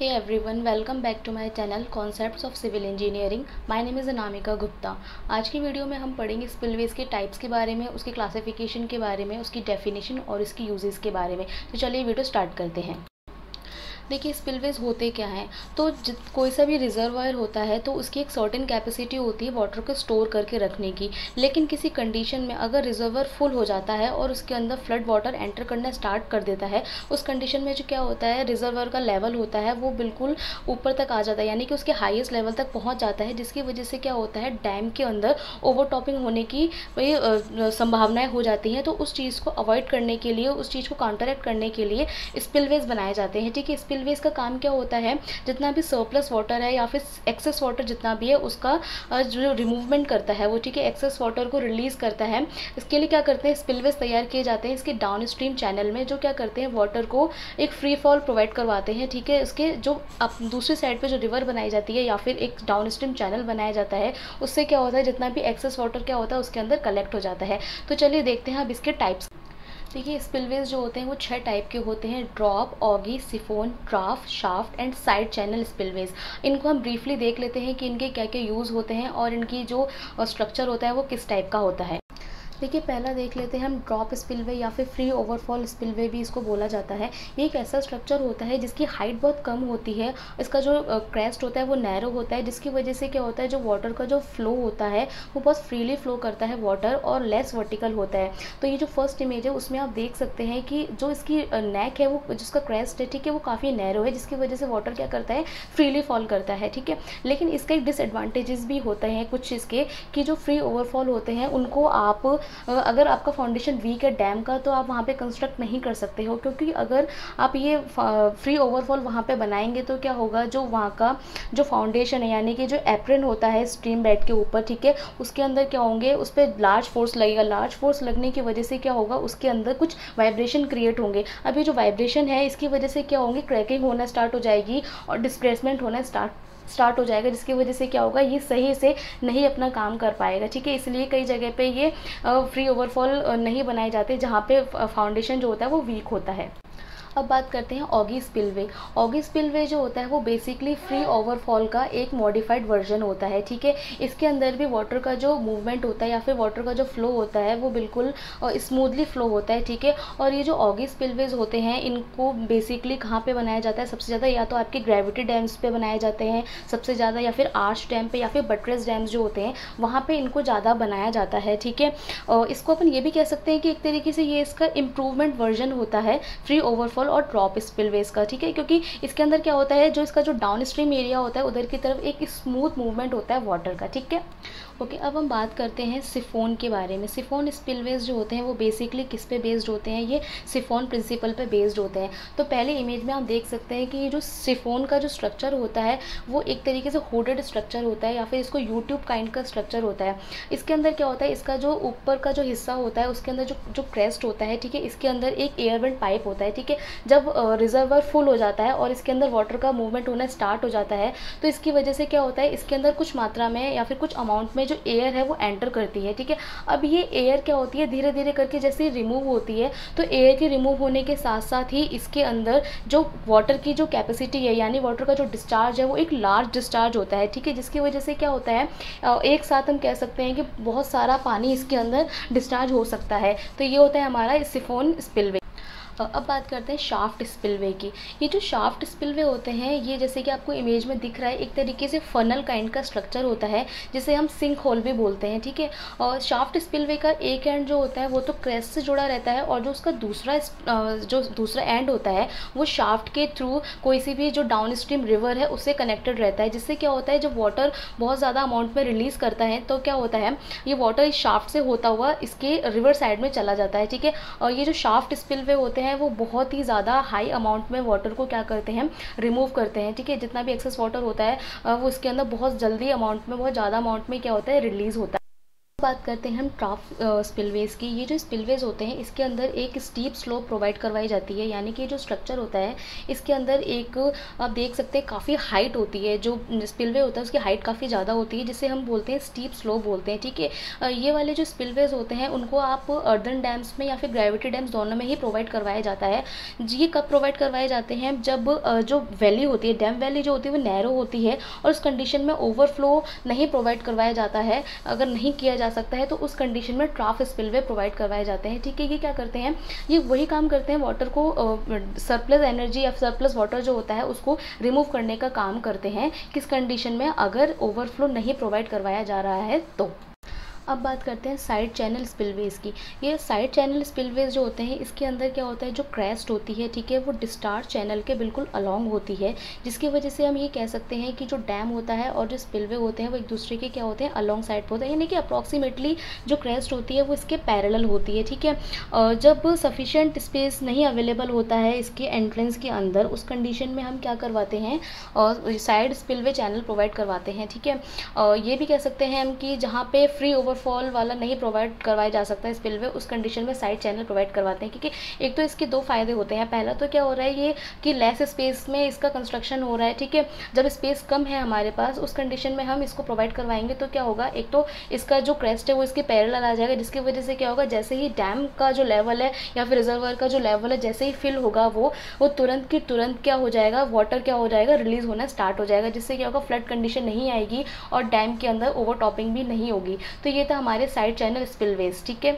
Hey everyone, welcome back to my channel Concepts of Civil Engineering. My name is Anamika Gupta. आज की video में हम पढ़ेंगे spillways के टाइप्स के बारे में उसके क्लासिफिकेशन के बारे में उसकी डेफिनेशन और इसकी यूजेस के बारे में तो चलिए वीडियो स्टार्ट करते हैं देखिए स्पिलवेज होते क्या हैं? तो कोई सा भी रिजर्वायर होता है तो उसकी एक सर्टेन कैपेसिटी होती है वाटर को स्टोर करके रखने की। लेकिन किसी कंडीशन में अगर रिजर्वर फुल हो जाता है और उसके अंदर फ्लड वाटर एंटर करना स्टार्ट कर देता है, उस कंडीशन में जो क्या होता है रिजर्वर का लेवल होता है, वो बिल्कुल ऊपर तक आ जाता है। यानी कि उसके हाइस्ट लेवल तक पहुँच जाता है, जिसकी वजह से क्या होता है डैम के अंदर ओवर टॉपिंग होने की संभावनाएँ हो जाती हैं। तो उस चीज़ को अवॉइड करने के लिए, उस चीज़ को काउंटरक्ट करने के लिए स्पिलवेज बनाए जाते हैं। ठीक है स्पिल स्पिलवेज का काम क्या होता है? जितना भी सरप्लस वाटर है या फिर एक्सेस वाटर जितना भी है, उसका जो रिमूवमेंट करता है, वो ठीक है एक्सेस वाटर को रिलीज़ करता है। इसके लिए क्या करते हैं? स्पिलवेज तैयार किए जाते हैं इसके डाउन स्ट्रीम चैनल में, जो क्या करते हैं? वाटर को एक फ्री फॉल प्रोवाइड करवाते हैं, ठीक है? इसके जो अब दूसरी साइड पर जो रिवर बनाई जाती है या फिर एक डाउन स्ट्रीम चैनल बनाया जाता है, उससे क्या होता है? जितना भी एक्सेस वाटर क्या होता है, उसके अंदर कलेक्ट हो जाता है। तो चलिए देखते हैं अब इसके टाइप्स देखिए स्पिलवेज जो होते हैं, वो छह टाइप के होते हैं drop ogee siphon trough shaft and side channel spillways इनको हम ब्रीफली देख लेते हैं कि इनके क्या क्या यूज़ होते हैं और इनकी जो स्ट्रक्चर होता है, वो किस टाइप का होता है। देखिए, पहला देख लेते हैं हम ड्रॉप स्पिलवे या फिर फ्री ओवरफॉल स्पिलवे भी इसको बोला जाता है। ये एक ऐसा स्ट्रक्चर होता है जिसकी हाइट बहुत कम होती है। इसका जो क्रेस्ट होता है वो नैरो होता है, जिसकी वजह से क्या होता है, जो वाटर का जो फ्लो होता है, वो बहुत फ्रीली फ्लो करता है वाटर और लेस वर्टिकल होता है। तो ये जो फ़र्स्ट इमेज है, उसमें आप देख सकते हैं कि जो इसकी नेक है, वो, जिसका क्रेस्ट है, ठीक है, वो काफ़ी नैरो है, जिसकी वजह से वाटर क्या करता है फ्रीली फॉल करता है, ठीक है। लेकिन इसका डिसएडवांटेजेस भी होते हैं कुछ इसके, कि जो फ्री ओवरफॉल होते हैं, उनको आप अगर आपका फाउंडेशन वीक है डैम का तो आप वहाँ पे कंस्ट्रक्ट नहीं कर सकते हो, क्योंकि अगर आप ये फ्री ओवरफॉल वहाँ पे बनाएँगे तो क्या होगा, जो वहाँ का, जो फाउंडेशन है, यानी कि जो एप्रिन होता है स्ट्रीम बेड के ऊपर, ठीक है, उसके अंदर क्या होंगे, उस पर लार्ज फोर्स लगेगा लार्ज फोर्स लगने की वजह से क्या होगा, उसके अंदर कुछ वाइब्रेशन क्रिएट होंगे। अभी जो वाइब्रेशन है, इसकी वजह से क्या होंगे क्रैकिंग होना स्टार्ट हो जाएगी और डिस्प्लेसमेंट होना स्टार्ट स्टार्ट हो जाएगा, जिसकी वजह से क्या होगा, ये सही से नहीं अपना काम कर पाएगा, ठीक है, इसलिए कई जगह पे ये फ्री ओवरफॉल नहीं बनाए जाते, जहाँ पे फाउंडेशन जो होता है, वो वीक होता है। अब बात करते हैं ऑगी स्पिलवे ऑगी स्पिलवे जो होता है, वो बेसिकली फ्री ओवरफॉल का एक मॉडिफाइड वर्जन होता है, ठीक है? इसके अंदर भी वाटर का जो मूवमेंट होता है या फिर वाटर का जो फ्लो होता है, वो बिल्कुल स्मूथली फ्लो होता है, ठीक है? और ये जो ऑगी स्पिलवेज होते हैं, इनको बेसिकली कहाँ पर बनाया जाता है? सबसे ज़्यादा या तो आपके ग्रेविटी डैम्स पे बनाए जाते हैं, सबसे ज़्यादा या फिर आर्च डैम पे या फिर बटरेस डैम्स जो होते हैं, वहाँ पर इनको ज़्यादा बनाया जाता है, ठीक है? इसको अपन ये भी कह सकते हैं कि एक तरीके से ये इसका इम्प्रूवमेंट वर्जन होता है फ्री ओवरफॉल वाटरफॉल और ड्रॉप स्पिलवेज का, ठीक है? क्योंकि इसके अंदर क्या होता है, जो इसका जो डाउन स्ट्रीम एरिया होता है, उधर की तरफ़ एक स्मूथ मूवमेंट होता है वाटर का, ठीक है? ओके, अब हम बात करते हैं सिफोन के बारे में। सिफोन स्पिलवेज जो होते हैं, वो बेसिकली किस पे बेस्ड होते हैं? ये सिफोन प्रिंसिपल पे बेस्ड होते हैं। तो पहले इमेज में आप देख सकते हैं कि ये जो सिफोन का जो स्ट्रक्चर होता है, वो एक तरीके से होडेड स्ट्रक्चर होता है या फिर इसको यूट्यूब काइंड का स्ट्रक्चर होता है। इसके अंदर क्या होता है? इसका जो ऊपर का जो हिस्सा होता है, उसके अंदर जो जो क्रेस्ट होता है, ठीक है? इसके अंदर एक एयरवेंट पाइप होता है, ठीक है? जब रिजर्वर फुल हो जाता है और इसके अंदर वाटर का मूवमेंट होना स्टार्ट हो जाता है तो इसकी वजह से क्या होता है? इसके अंदर कुछ मात्रा में या फिर कुछ अमाउंट में जो एयर है वो एंटर करती है, ठीक है? अब ये एयर क्या होती है? धीरे धीरे करके जैसे रिमूव होती है तो एयर के रिमूव होने के साथ साथ ही इसके अंदर जो वाटर की जो कैपेसिटी है, यानी वाटर का जो डिस्चार्ज है, वो एक लार्ज डिस्चार्ज होता है, ठीक है? जिसकी वजह से क्या होता है एक साथ हम कह सकते हैं कि बहुत सारा पानी इसके अंदर डिस्चार्ज हो सकता है। तो ये होता है हमारा सिफोन स्पिलवे अब बात करते हैं शाफ्ट स्पिलवे की। ये जो शाफ्ट स्पिलवे होते हैं, ये जैसे कि आपको इमेज में दिख रहा है, एक तरीके से फनल काइंड का स्ट्रक्चर होता है, जिसे हम सिंक होल भी बोलते हैं, ठीक है? और शाफ्ट स्पिलवे का एक एंड जो होता है, वो तो क्रेस्ट से जुड़ा रहता है और जो उसका दूसरा जो दूसरा एंड होता है, वो शाफ्ट के थ्रू कोई सी भी जो डाउन स्ट्रीम रिवर है, उससे कनेक्टेड रहता है। जिससे क्या होता है, जब वाटर बहुत ज़्यादा अमाउंट में रिलीज़ करता है तो क्या होता है, ये वाटर इस शाफ्ट से होता हुआ इसके रिवर साइड में चला जाता है, ठीक है? और ये जो शाफ्ट स्पिलवे होते हैं हैं, वो बहुत ही ज़्यादा हाई अमाउंट में वाटर को क्या करते हैं रिमूव करते हैं, ठीक है? जितना भी एक्सेस वाटर होता है वो इसके अंदर बहुत जल्दी अमाउंट में, बहुत ज़्यादा अमाउंट में क्या होता है रिलीज़ होता है। बात करते हैं हम ट्राफ स्पिलवेज की। ये जो स्पिलवेज होते हैं, इसके अंदर एक स्टीप स्लोप प्रोवाइड करवाई जाती है। यानी कि जो स्ट्रक्चर होता है, इसके अंदर एक, आप देख सकते हैं, काफ़ी हाइट होती है। जो स्पिलवे होता है, उसकी हाइट काफ़ी ज़्यादा होती है, जिसे हम बोलते हैं स्टीप स्लोप बोलते हैं, ठीक है? ये वाले जो स्पिलवेज होते हैं, उनको आप अर्दन डैम्स में या फिर ग्रेविटी डैम्स दोनों में ही प्रोवाइड करवाया जाता है। ये कब प्रोवाइड करवाए जाते हैं? जब जो वैली होती है डैम वैली जो होती है, वो नैरो होती है और उस कंडीशन में ओवरफ्लो नहीं प्रोवाइड करवाया जाता है। अगर नहीं किया जा सकता है तो उस कंडीशन में ट्राफ स्पिलवे प्रोवाइड करवाए जाते हैं। ठीक है, ये क्या करते हैं? ये वही काम करते हैं वाटर को सरप्लस एनर्जी या सरप्लस वाटर जो होता है, उसको रिमूव करने का काम करते हैं। किस कंडीशन में? अगर ओवरफ्लो नहीं प्रोवाइड करवाया जा रहा है तो। अब बात करते हैं साइड चैनल स्पिलवेज की। ये साइड चैनल स्पिलवेज जो होते हैं, इसके अंदर क्या होता है, जो क्रैस्ट होती है, ठीक है, वो डिस्टार्ज चैनल के बिल्कुल अलॉन्ग होती है, जिसकी वजह से हम ये कह सकते हैं कि जो डैम होता है और जो स्पिलवे होते हैं, वो एक दूसरे के क्या होते हैं अलॉन्ग साइड पर होते हैं। यानी कि अप्रॉक्सीमेटली जो क्रैस्ट होती है, वो इसके पैरल होती है, ठीक है। जब सफिशेंट स्पेस नहीं अवेलेबल होता है इसके एंट्रेंस के अंदर, उस कंडीशन में हम क्या करवाते हैं और साइड स्पिलवे चैनल प्रोवाइड करवाते हैं, ठीक है। ये भी कह सकते हैं हम कि जहाँ पे फ्री ओवर फॉल वाला नहीं प्रोवाइड करवाया जा सकता स्पिलवे उस कंडीशन में साइड चैनल प्रोवाइड करवाते हैं। क्योंकि एक तो इसके दो फ़ायदे होते हैं। पहला तो क्या हो रहा है ये कि लेस स्पेस में इसका कंस्ट्रक्शन हो रहा है, ठीक है? जब स्पेस कम है हमारे पास, उस कंडीशन में हम इसको प्रोवाइड करवाएँगे तो क्या होगा? एक तो इसका जो क्रेस्ट है वो इसके पैरल आ जाएगा, जिसकी वजह से क्या होगा? जैसे ही डैम का जो लेवल है या फिर रिजर्वर का जो लेवल है, जैसे ही फिल होगा वो वो तुरंत की तुरंत क्या हो जाएगा? वाटर क्या हो जाएगा? रिलीज़ होना स्टार्ट हो जाएगा, जिससे क्या होगा? फ्लड कंडीशन नहीं आएगी और डैम के अंदर ओवर भी नहीं होगी। तो ये था हमारे साइड चैनल स्पिलवेज ठीक है?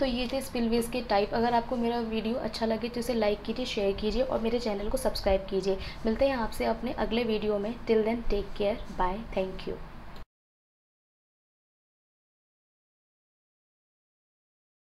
तो ये थे स्पिलवेज के टाइप अगर आपको मेरा वीडियो अच्छा लगे तो इसे लाइक कीजिए शेयर कीजिए और मेरे चैनल को सब्सक्राइब कीजिए। मिलते हैं आपसे अपने अगले वीडियो में। Till then take care bye thank you